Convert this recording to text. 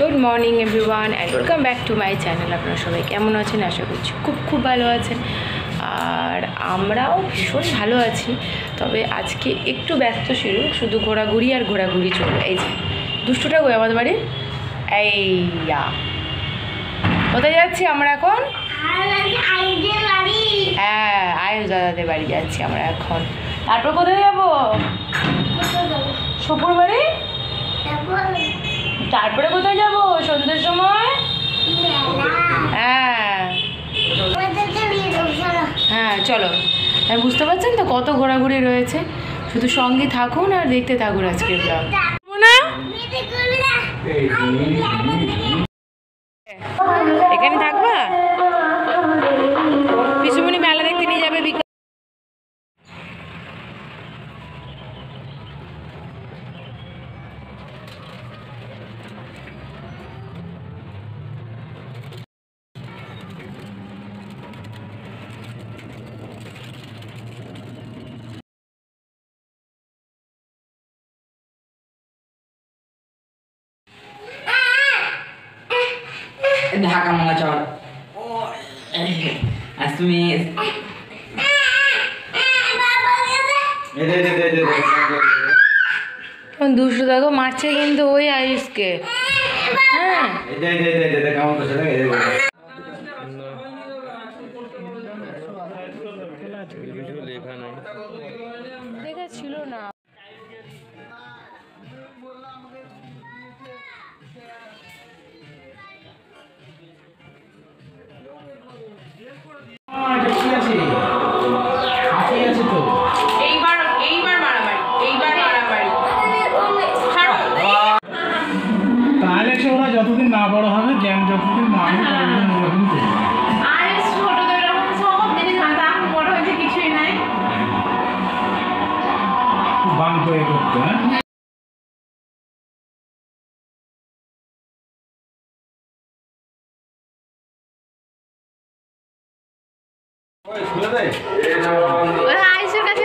Good morning everyone and welcome back to my channel আপনারা সবাই কেমন আছেন? আশা করছি খুব খুব ভালো আছেন। আর আমরাও ভীষণ ভালো আছি। তবে আজকে একটু ব্যস্ত ছিল শুধু ঘোরাঘুরি আর ঘোরাঘুরি চলবে। এই যে দুষ্টুটা কই আমাদের বাড়ি এই ইয়া। কোথায় যাচ্ছি আমরা এখন? হ্যাঁ আয়ুষ দাদাদের বাড়ি যাচ্ছি আমরা এখন। তারপর কোথায় যাব? শুকুর বাড়ি? তারপরে কোথায় যাব? সন্ধ্যের সময়? হ্যাঁ। হ্যাঁ চলো। হ্যাঁ বুঝতে পারছেন তো কত ঘোরাঘুরি রয়েছে? শুধু সঙ্গে থাকুন আর দেখতে থাকুন আজকে ব্লগ এখানে থাকবা? ঢাকা মালা চল আজ তুমি দুশো দেখো মারছে কিন্তু ওই আয়ুষকে হ্যাঁ ছিল না যতদিন না বড় হবে জ্ঞান যতদিন না হবে ততদিন ওরকম বান করে করতে হ্যাঁ? ওরা কাছে